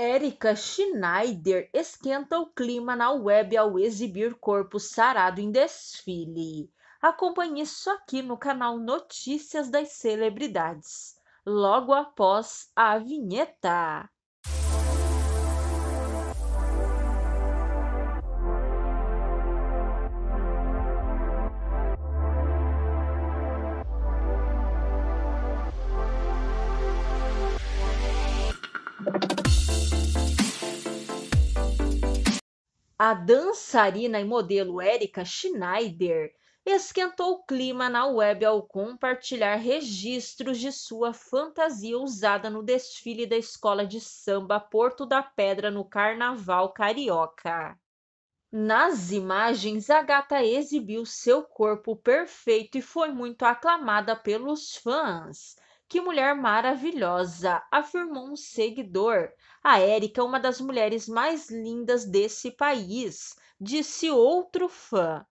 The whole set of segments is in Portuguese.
Erika Schneider esquenta o clima na web ao exibir corpo sarado em desfile. Acompanhe isso aqui no canal Notícias das Celebridades, logo após a vinheta. A dançarina e modelo Erika Schneider esquentou o clima na web ao compartilhar registros de sua fantasia usada no desfile da escola de samba Porto da Pedra no Carnaval Carioca. Nas imagens, a gata exibiu seu corpo perfeito e foi muito aclamada pelos fãs. Que mulher maravilhosa! afirmou um seguidor. A Érica é uma das mulheres mais lindas desse país, disse outro fã.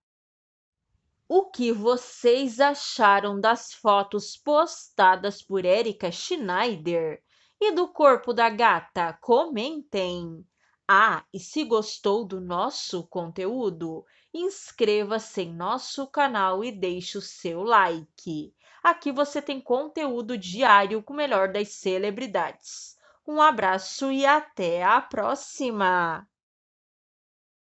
O que vocês acharam das fotos postadas por Érica Schneider e do corpo da gata? Comentem! Ah, e se gostou do nosso conteúdo, inscreva-se em nosso canal e deixe o seu like. Aqui você tem conteúdo diário com o melhor das celebridades. Um abraço e até a próxima!